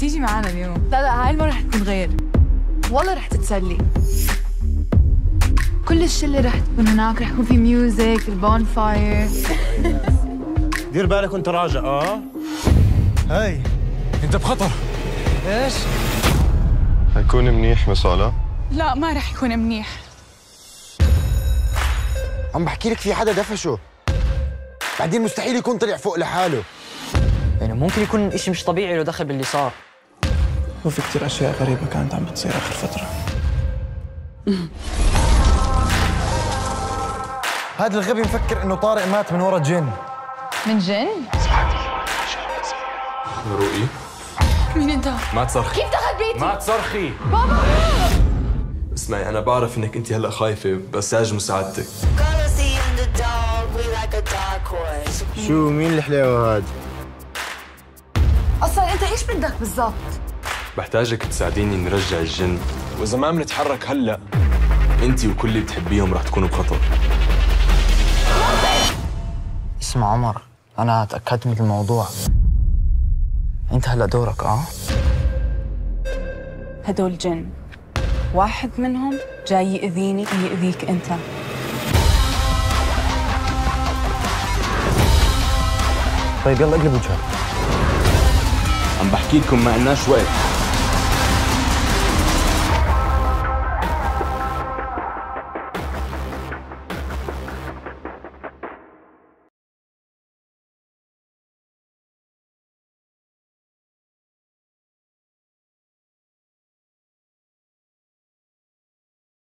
تيجي معنا اليوم. لا لا هاي المرة رح تكون غير. والله رح تتسلي. كل الشلة رح تكون هناك. رح يكون في music ال bonfire دير بالك وانت راجع. آه. هاي انت بخطر. إيش؟ حيكون منيح مسالا لا ما رح يكون منيح. عم بحكي لك في حدا دفشه. بعدين مستحيل يكون طلع فوق لحاله. يعني ممكن يكون إشي مش طبيعي له دخل باللي صار. وفي كثير أشياء غريبة كانت عم بتصير آخر فترة هذا الغبي مفكر إنه طارق مات من ورا جن من جن؟ رؤي مين انت؟ ما تصرخي كيف دخل بيتي؟ ما تصرخي بابا اسمعي أنا بعرف إنك أنت هلأ خايفة بس عايز مساعدتك. شو مين الحلاوة هاد أصلا أنت إيش بدك بالضبط؟ بحتاجك تساعديني نرجع الجن. وإذا ما بنتحرك هلأ. انت وكل اللي بتحبيهم رح تكونوا بخطر. اسمع عمر أنا تأكدت من الموضوع. أنت هلأ دورك أه؟ هدول جن. واحد منهم جاي يأذيني ويأذيك أنت. طيب يلا اقلب وجهك. عم بحكي لكم ما لناش وقت.